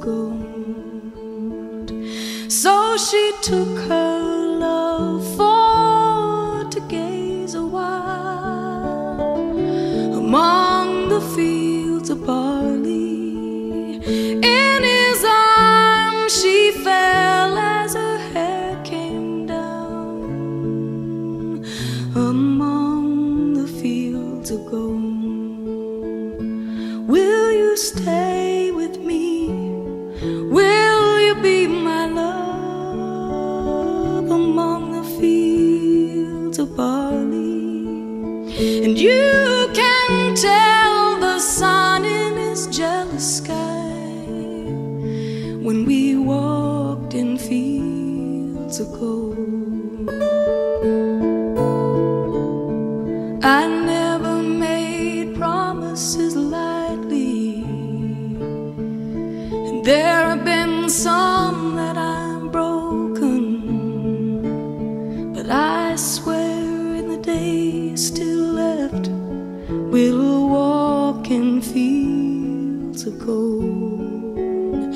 gold. So she took her love for to gaze a while among the fields of barley. In his arms she fell as her hair came down among the fields of gold. Will you stay sky when we walked in fields of gold. I never made promises lightly. And there have been some gold.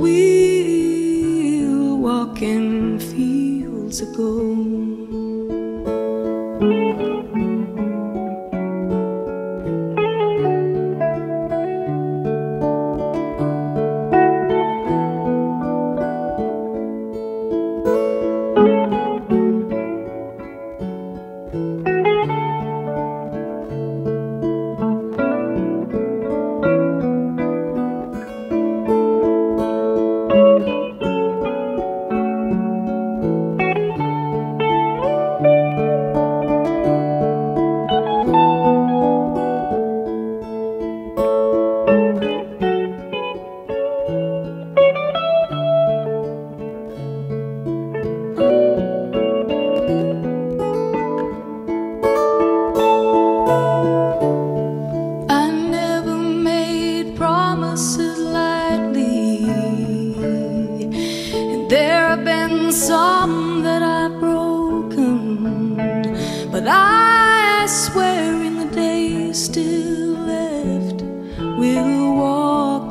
We'll walk in fields of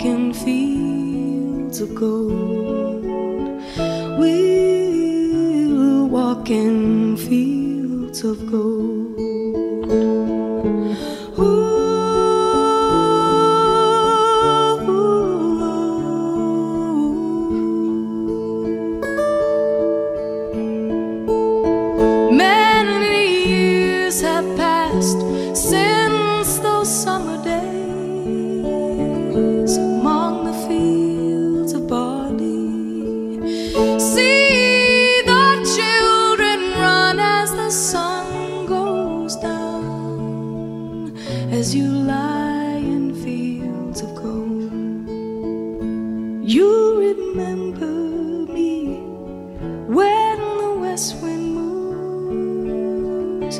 in fields of gold. We'll walk in fields of gold. You remember me when the west wind moves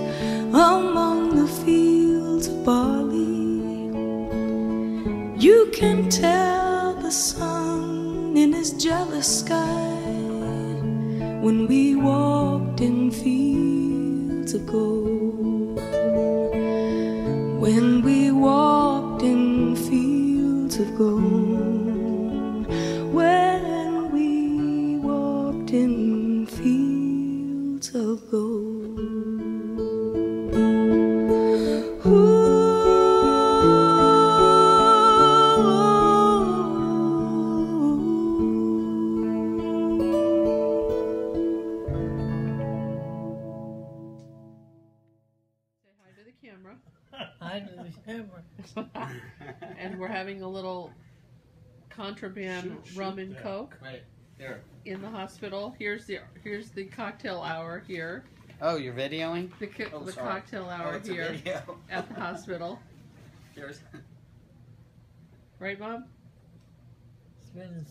among the fields of barley. You can tell the sun in his jealous sky when we walked in fields of gold. When we walked in fields of gold. Having a little contraband Shoot, shoot rum and that. coke Right there. in the hospital. Here's the here's the cocktail hour here. Oh, you're videoing? The co- Oh, the sorry. cocktail Oh, hour it's a here at the hospital. There's. Right, Mom? It's been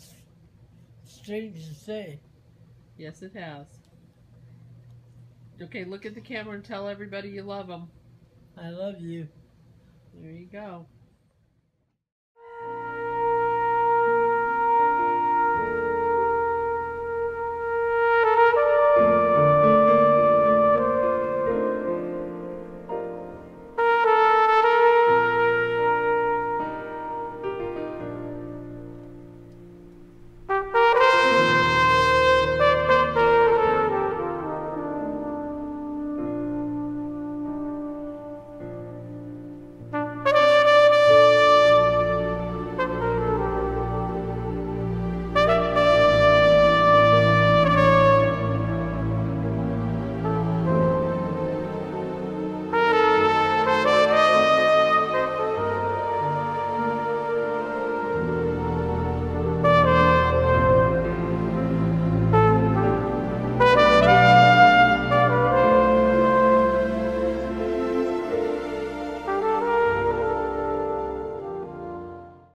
strange to say. Yes, it has. Okay, look at the camera and tell everybody you love them. I love you. There you go.